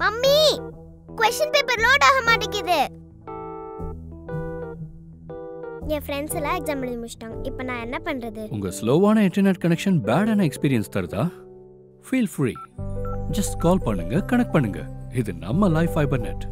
Mummy question paper load ஆக மாட்டேங்குது. என் friends எல்லாம் எக்ஸாம் எழுதி முடிச்சிட்டாங்க. இப்போ நான் என்ன பண்றது? உங்க ஸ்லோவான இன்டர்நெட் கனெக்ஷன் பேடான எக்ஸ்பீரியன்ஸ் தருதா? ஃபீல் ஃப்ரீ ஜஸ்ட் கால் பண்ணுங்க கனெக்ட் பண்ணுங்க. இது நம்ம லைஃப் ஃபைபர் நெட்